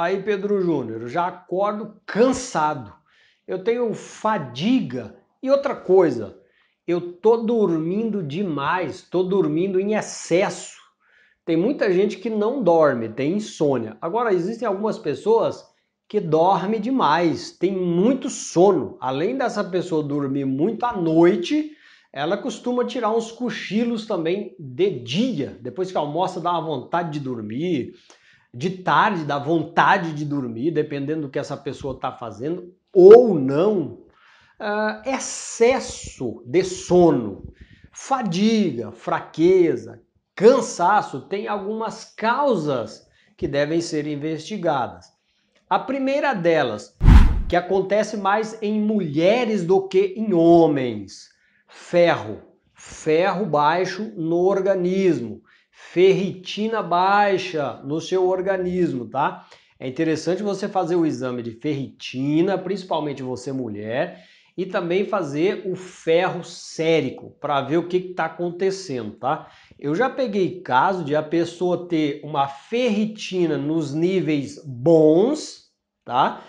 Aí, Pedro Júnior, já acordo cansado. Eu tenho fadiga. E outra coisa, eu tô dormindo demais, tô dormindo em excesso. Tem muita gente que não dorme, tem insônia. Agora, existem algumas pessoas que dormem demais, tem muito sono. Além dessa pessoa dormir muito à noite, ela costuma tirar uns cochilos também de dia. Depois que almoça, dá uma vontade de dormir. De tarde, dá vontade de dormir, dependendo do que essa pessoa está fazendo, ou não. Uh, excesso de sono, fadiga, fraqueza, cansaço, tem algumas causas que devem ser investigadas. A primeira delas, que acontece mais em mulheres do que em homens, ferro, ferro baixo no organismo, ferritina baixa no seu organismo, tá? É interessante você fazer o exame de ferritina, principalmente você mulher, e também fazer o ferro sérico para ver o que está acontecendo, tá? Eu já peguei caso de a pessoa ter uma ferritina nos níveis bons, tá?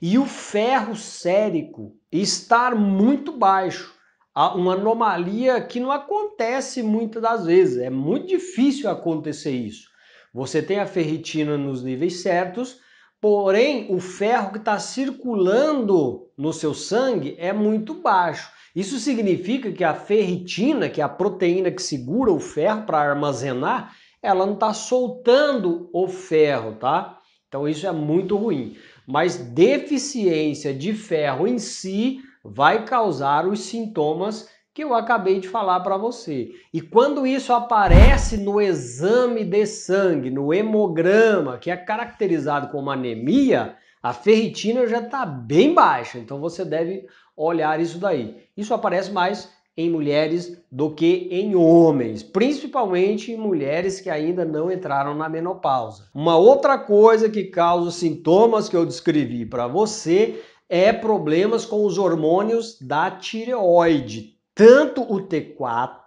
E o ferro sérico estar muito baixo uma anomalia que não acontece muitas das vezes. É muito difícil acontecer isso. Você tem a ferritina nos níveis certos, porém o ferro que está circulando no seu sangue é muito baixo. Isso significa que a ferritina, que é a proteína que segura o ferro para armazenar, ela não está soltando o ferro, tá? Então isso é muito ruim. Mas deficiência de ferro em si vai causar os sintomas que eu acabei de falar para você. E quando isso aparece no exame de sangue, no hemograma, que é caracterizado como anemia, a ferritina já está bem baixa. Então você deve olhar isso daí. Isso aparece mais em mulheres do que em homens, principalmente em mulheres que ainda não entraram na menopausa. Uma outra coisa que causa os sintomas que eu descrevi para você é problemas com os hormônios da tireoide, tanto o T4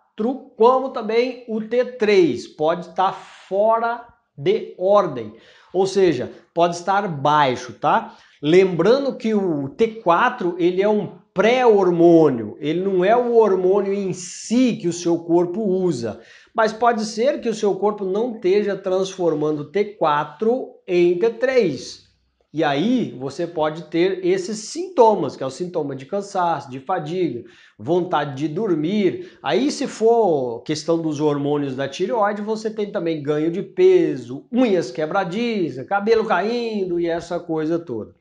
como também o T3 pode estar fora de ordem, ou seja, pode estar baixo, tá? Lembrando que o T4 ele é um pré-hormônio, ele não é o hormônio em si que o seu corpo usa, mas pode ser que o seu corpo não esteja transformando T4 em T3. E aí você pode ter esses sintomas, que é o sintoma de cansaço, de fadiga, vontade de dormir. Aí se for questão dos hormônios da tireoide, você tem também ganho de peso, unhas quebradiças, cabelo caindo e essa coisa toda.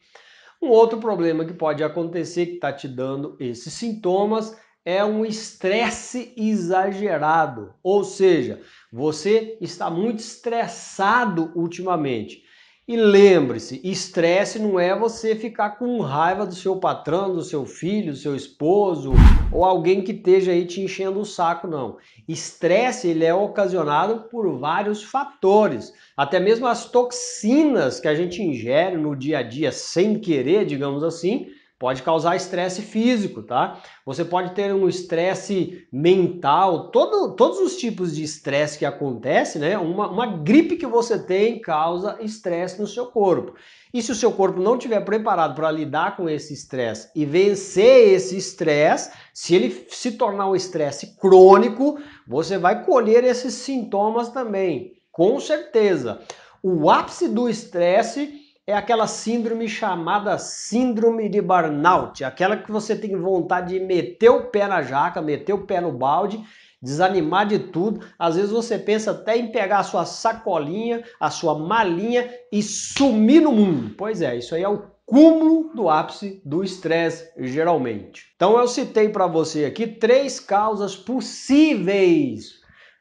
Um outro problema que pode acontecer que está te dando esses sintomas é um estresse exagerado, ou seja, você está muito estressado ultimamente. E lembre-se, estresse não é você ficar com raiva do seu patrão, do seu filho, do seu esposo ou alguém que esteja aí te enchendo o saco, não. Estresse ele é ocasionado por vários fatores, até mesmo as toxinas que a gente ingere no dia a dia sem querer, digamos assim, Pode causar estresse físico, tá? Você pode ter um estresse mental, todo, todos os tipos de estresse que acontece, né? Uma, uma gripe que você tem causa estresse no seu corpo. E se o seu corpo não estiver preparado para lidar com esse estresse e vencer esse estresse, se ele se tornar um estresse crônico, você vai colher esses sintomas também, com certeza. O ápice do estresse é aquela síndrome chamada síndrome de burnout, aquela que você tem vontade de meter o pé na jaca, meter o pé no balde, desanimar de tudo. Às vezes você pensa até em pegar a sua sacolinha, a sua malinha e sumir no mundo. Pois é, isso aí é o cúmulo do ápice do estresse, geralmente. Então eu citei para você aqui três causas possíveis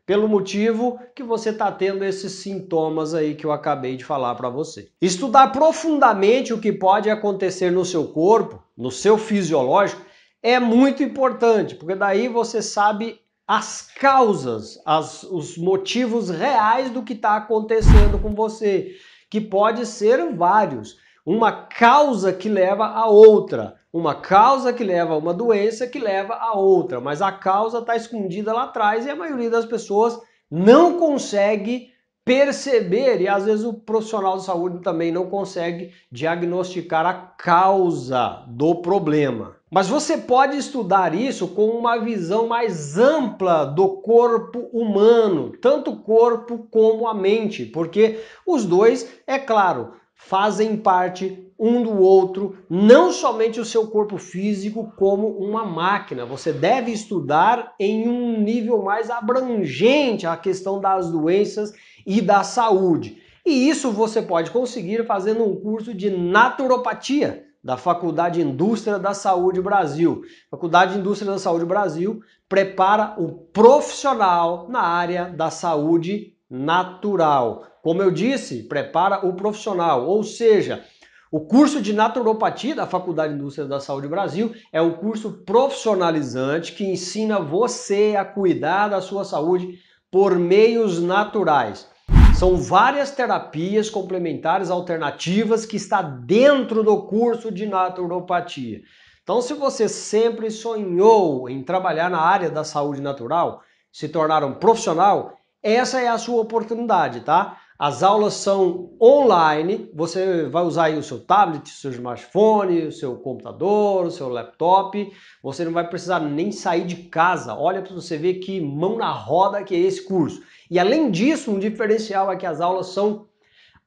pelo motivo que você está tendo esses sintomas aí que eu acabei de falar para você. Estudar profundamente o que pode acontecer no seu corpo, no seu fisiológico, é muito importante, porque daí você sabe as causas, as, os motivos reais do que está acontecendo com você, que pode ser vários. Uma causa que leva a outra uma causa que leva a uma doença que leva a outra, mas a causa está escondida lá atrás e a maioria das pessoas não consegue perceber e às vezes o profissional de saúde também não consegue diagnosticar a causa do problema. Mas você pode estudar isso com uma visão mais ampla do corpo humano, tanto o corpo como a mente, porque os dois, é claro, fazem parte um do outro, não somente o seu corpo físico, como uma máquina. Você deve estudar em um nível mais abrangente a questão das doenças e da saúde. E isso você pode conseguir fazendo um curso de naturopatia da Faculdade Indústria da Saúde Brasil. Faculdade Indústria da Saúde Brasil prepara o profissional na área da saúde natural. Como eu disse, prepara o profissional, ou seja, o curso de naturopatia da Faculdade de Indústria da Saúde Brasil é um curso profissionalizante que ensina você a cuidar da sua saúde por meios naturais. São várias terapias complementares alternativas que está dentro do curso de naturopatia. Então, se você sempre sonhou em trabalhar na área da saúde natural, se tornar um profissional, essa é a sua oportunidade, tá? As aulas são online, você vai usar aí o seu tablet, o seu smartphone, o seu computador, o seu laptop, você não vai precisar nem sair de casa. Olha para você ver que mão na roda que é esse curso. E além disso, um diferencial é que as aulas são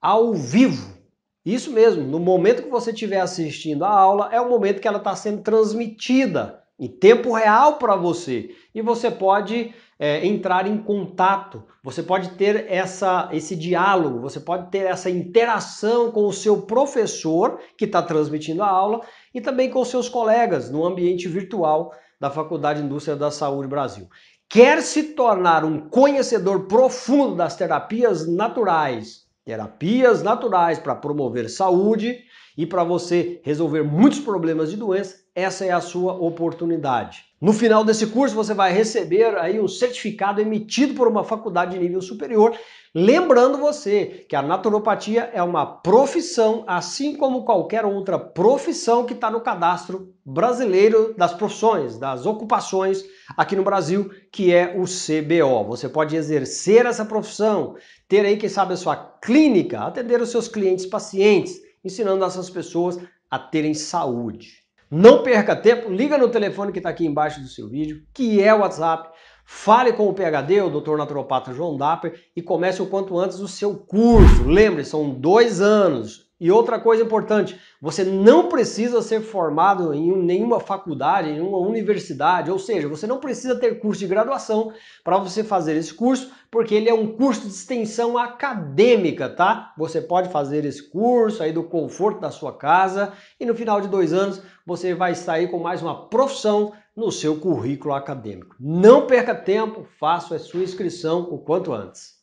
ao vivo. Isso mesmo, no momento que você estiver assistindo a aula, é o momento que ela está sendo transmitida em tempo real para você. E você pode é, entrar em contato, você pode ter essa, esse diálogo, você pode ter essa interação com o seu professor que está transmitindo a aula e também com seus colegas no ambiente virtual da Faculdade de Indústria da Saúde Brasil. Quer se tornar um conhecedor profundo das terapias naturais, terapias naturais para promover saúde e para você resolver muitos problemas de doença, essa é a sua oportunidade. No final desse curso você vai receber aí um certificado emitido por uma faculdade de nível superior, lembrando você que a naturopatia é uma profissão, assim como qualquer outra profissão que está no cadastro brasileiro das profissões, das ocupações aqui no Brasil, que é o CBO. Você pode exercer essa profissão, ter aí, quem sabe, a sua clínica, atender os seus clientes pacientes, ensinando essas pessoas a terem saúde. Não perca tempo, liga no telefone que está aqui embaixo do seu vídeo, que é o WhatsApp. Fale com o PHD, o Dr. Naturopata João Dapper, e comece o quanto antes o seu curso. Lembre, são dois anos. E outra coisa importante, você não precisa ser formado em nenhuma faculdade, em uma universidade, ou seja, você não precisa ter curso de graduação para você fazer esse curso, porque ele é um curso de extensão acadêmica, tá? Você pode fazer esse curso aí do conforto da sua casa e no final de dois anos você vai sair com mais uma profissão no seu currículo acadêmico. Não perca tempo, faça a sua inscrição o quanto antes.